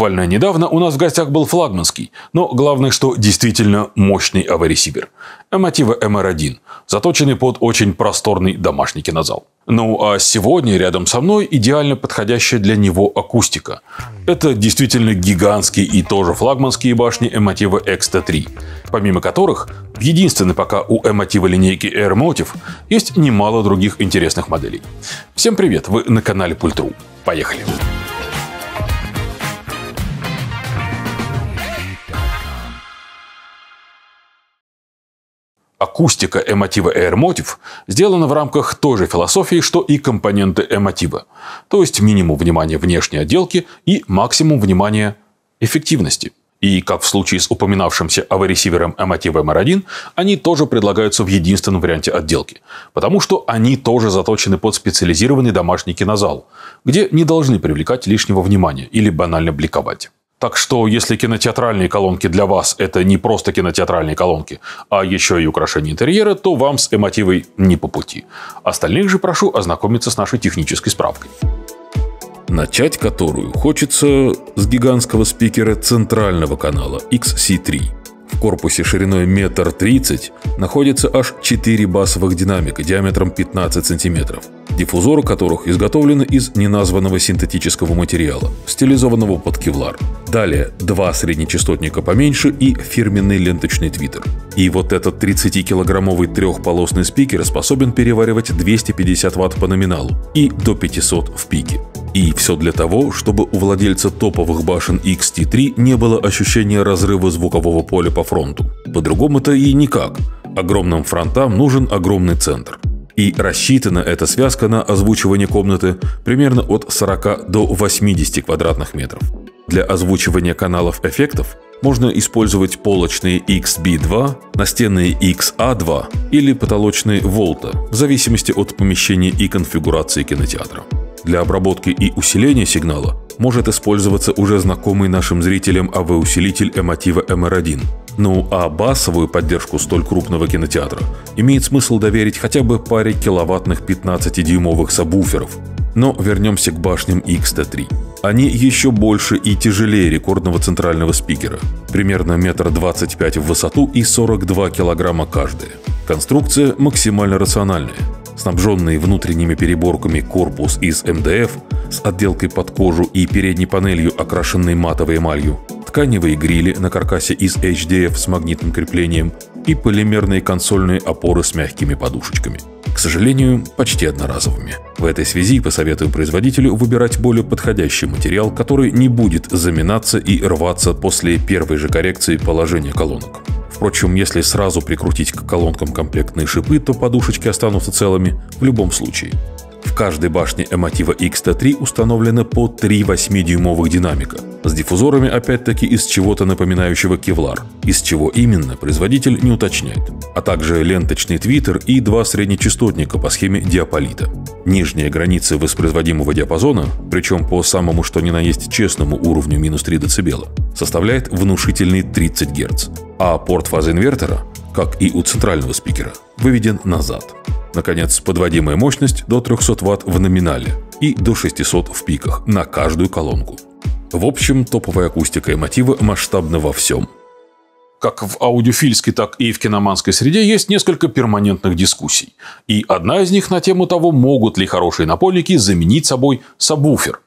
буквально недавно у нас в гостях был флагманский, но главное, что действительно мощный аварисибер. Эмотива MR1, заточенный под очень просторный домашний кинозал. Ну а сегодня рядом со мной идеально подходящая для него акустика. Это действительно гигантские и тоже флагманские башни Эмотива XT3, помимо которых в единственной пока у Эмотива линейки Air Motive есть немало других интересных моделей. Всем привет, вы на канале Пультру. Поехали! Акустика эмотива Air Motive сделана в рамках той же философии, что и компоненты эмотива. То есть минимум внимания внешней отделки и максимум внимания эффективности. И, как в случае с упоминавшимся аварисивером Emotiva MR1, они тоже предлагаются в единственном варианте отделки. Потому что они тоже заточены под специализированный домашний кинозал, где не должны привлекать лишнего внимания или банально бликовать. Так что, если кинотеатральные колонки для вас – это не просто кинотеатральные колонки, а еще и украшение интерьера, то вам с эмотивой не по пути. Остальных же прошу ознакомиться с нашей технической справкой. Начать которую хочется с гигантского спикера центрального канала XC3 – в корпусе шириной метр тридцать находится аж 4 басовых динамика диаметром 15 см, диффузоры которых изготовлены из неназванного синтетического материала, стилизованного под кевлар. Далее два среднечастотника поменьше и фирменный ленточный твиттер. И вот этот 30-килограммовый трехполосный спикер способен переваривать 250 Вт по номиналу и до 500 в пике. И все для того, чтобы у владельца топовых башен XT3 не было ощущения разрыва звукового поля по фронту. По-другому-то и никак. Огромным фронтам нужен огромный центр. И рассчитана эта связка на озвучивание комнаты примерно от 40 до 80 квадратных метров. Для озвучивания каналов эффектов можно использовать полочные XB2, настенные XA2 или потолочные Volta, в зависимости от помещения и конфигурации кинотеатра. Для обработки и усиления сигнала может использоваться уже знакомый нашим зрителям АВ-усилитель Эмотива MR1. Ну а басовую поддержку столь крупного кинотеатра имеет смысл доверить хотя бы паре киловаттных 15-дюймовых сабвуферов. Но вернемся к башням XT3. Они еще больше и тяжелее рекордного центрального спикера. Примерно метр двадцать пять в высоту и 42 килограмма каждая. Конструкция максимально рациональная снабженный внутренними переборками корпус из МДФ с отделкой под кожу и передней панелью, окрашенной матовой эмалью, тканевые грили на каркасе из HDF с магнитным креплением и полимерные консольные опоры с мягкими подушечками. Сожалению, почти одноразовыми. В этой связи посоветую производителю выбирать более подходящий материал, который не будет заминаться и рваться после первой же коррекции положения колонок. Впрочем, если сразу прикрутить к колонкам комплектные шипы, то подушечки останутся целыми в любом случае. В каждой башне Emotiva XT3 установлено по 3 8-дюймовых динамика, с диффузорами опять-таки из чего-то напоминающего кевлар, из чего именно производитель не уточняет, а также ленточный твиттер и два среднечастотника по схеме диаполита. Нижняя граница воспроизводимого диапазона, причем по самому что ни на есть честному уровню минус 3 дБ, составляет внушительные 30 Гц, а порт фазы инвертора, как и у центрального спикера, выведен назад. Наконец, подводимая мощность до 300 Вт в номинале и до 600 в пиках на каждую колонку. В общем, топовая акустика и мотива масштабна во всем. Как в аудиофильской, так и в киноманской среде есть несколько перманентных дискуссий. И одна из них на тему того, могут ли хорошие напольники заменить собой сабвуфер.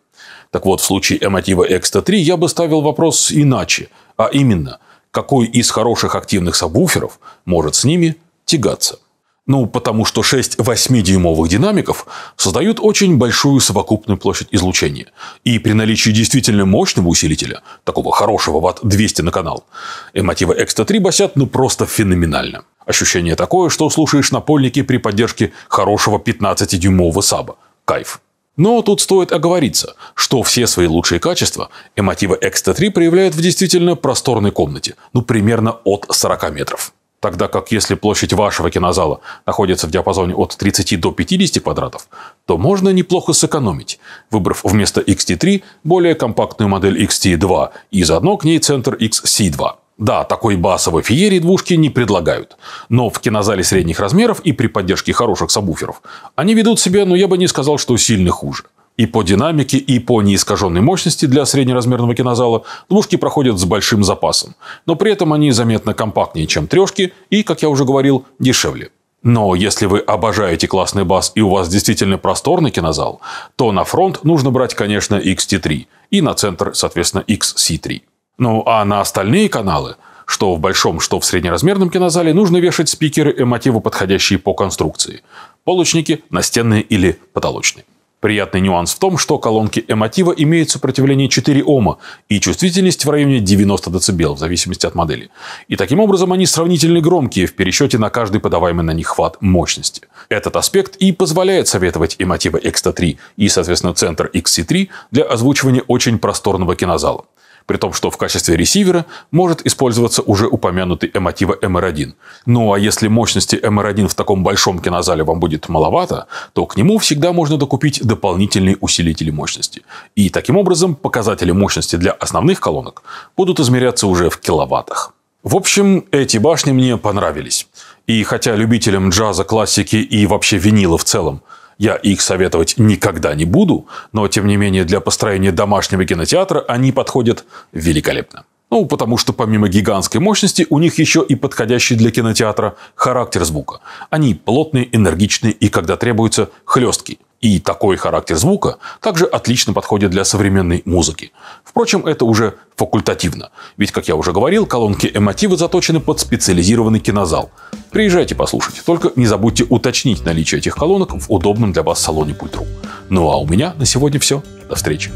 Так вот, в случае Emotiva Extra3 я бы ставил вопрос иначе. А именно, какой из хороших активных сабвуферов может с ними тягаться? Ну, потому что 6 8-дюймовых динамиков создают очень большую совокупную площадь излучения. И при наличии действительно мощного усилителя, такого хорошего ватт 200 на канал, Emotiva Extra 3 басят ну просто феноменально. Ощущение такое, что слушаешь напольники при поддержке хорошего 15-дюймового саба. Кайф. Но тут стоит оговориться, что все свои лучшие качества Emotiva Extra 3 проявляет в действительно просторной комнате, ну примерно от 40 метров. Тогда как если площадь вашего кинозала находится в диапазоне от 30 до 50 квадратов, то можно неплохо сэкономить, выбрав вместо XT3 более компактную модель XT2 и заодно к ней центр XC2. Да, такой басовой феерии двушки не предлагают. Но в кинозале средних размеров и при поддержке хороших сабвуферов они ведут себя, ну я бы не сказал, что сильно хуже. И по динамике, и по неискаженной мощности для среднеразмерного кинозала двушки проходят с большим запасом. Но при этом они заметно компактнее, чем трешки и, как я уже говорил, дешевле. Но если вы обожаете классный бас и у вас действительно просторный кинозал, то на фронт нужно брать, конечно, XT3 и на центр, соответственно, XC3. Ну а на остальные каналы, что в большом, что в среднеразмерном кинозале, нужно вешать спикеры эмотивы, подходящие по конструкции. Полочники, настенные или потолочные. Приятный нюанс в том, что колонки эмотива имеют сопротивление 4 Ома и чувствительность в районе 90 дБ в зависимости от модели. И таким образом они сравнительно громкие в пересчете на каждый подаваемый на них хват мощности. Этот аспект и позволяет советовать эмотива X-3 и, соответственно, центр XC3 для озвучивания очень просторного кинозала при том, что в качестве ресивера может использоваться уже упомянутый эмотива MR1. Ну а если мощности MR1 в таком большом кинозале вам будет маловато, то к нему всегда можно докупить дополнительные усилители мощности. И таким образом показатели мощности для основных колонок будут измеряться уже в киловаттах. В общем, эти башни мне понравились. И хотя любителям джаза, классики и вообще винила в целом я их советовать никогда не буду, но, тем не менее, для построения домашнего кинотеатра они подходят великолепно. Ну, потому что помимо гигантской мощности, у них еще и подходящий для кинотеатра характер звука. Они плотные, энергичные и, когда требуется, хлесткие. И такой характер звука также отлично подходит для современной музыки. Впрочем, это уже факультативно. Ведь, как я уже говорил, колонки эмотивы заточены под специализированный кинозал. Приезжайте послушать. Только не забудьте уточнить наличие этих колонок в удобном для вас салоне Пультру. Ну а у меня на сегодня все. До встречи.